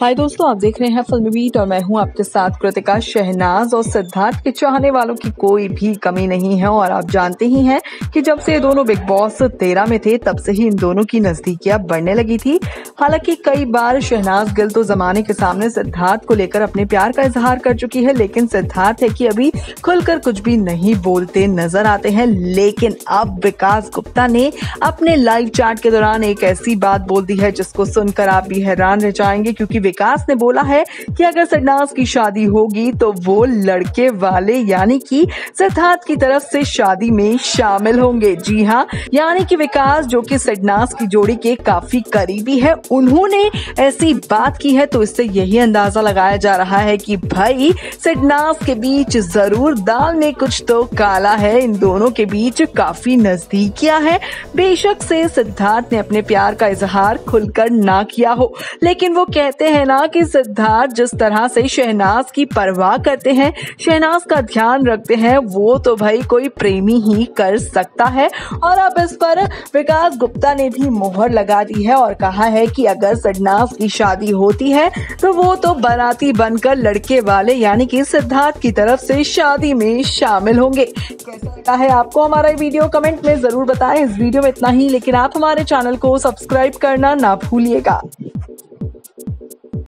हाय दोस्तों, आप देख रहे हैं फ़िल्म बीट और मैं हूँ आपके साथ कृतिका शहनाज और सिद्धार्थ के चाहने वालों की कोई भी कमी नहीं है और आप जानते ही हैं कि जब से ये दोनों बिग बॉस तेरह में थे, तब से ही इन दोनों की नजदीकियाँ बढ़ने लगी थी। हालाँकि कई बार शहनाज गिल तो जमाने के सामने सिद्धार्थ को लेकर अपने प्यार का इजहार कर चुकी है, लेकिन सिद्धार्थ है की अभी खुलकर कुछ भी नहीं बोलते नज़र आते हैं। लेकिन अब विकास गुप्ता ने अपने लाइव चैट के दौरान एक ऐसी बात बोल दी है जिसको सुनकर आप भी हैरान रह जाएँगे, क्योंकि विकास ने बोला है कि अगर सरनाज की शादी होगी तो वो लड़के वाले, यानी कि सिद्धार्थ की तरफ़ से शादी में शामिल होंगे। जी हाँ यानी कि विकास, जो कि सडनास की जोड़ी के काफ़ी करीबी है, उन्होंने ऐसी बात की है तो इससे यही अंदाज़ा लगाया जा रहा है कि भाई सडनास के बीच ज़रूर दाल में कुछ तो काला है। इन दोनों के बीच काफ़ी नजदीकियाँ है। बेशक से सिद्धार्थ ने अपने प्यार का इजहार खुलकर ना किया हो, लेकिन वो कहते हैं ना कि सिद्धार्थ जिस तरह से शहनाज की परवाह करते हैं, शहनाज का ध्यान रखते हैं, वो तो भाई कोई प्रेमी ही कर सकता है। और अब इस पर विकास गुप्ता ने भी मोहर लगा दी है और कहा है कि अगर सडनाज की शादी होती है तो वो तो बाराती बनकर लड़के वाले यानी कि सिद्धार्थ की तरफ़ से शादी में शामिल होंगे। कैसा लगा है आपको हमारा वीडियो? कमेंट में ज़रूर बताएँ। इस वीडियो में इतना ही, लेकिन आप हमारे चैनल को सब्सक्राइब करना ना भूलिएगा।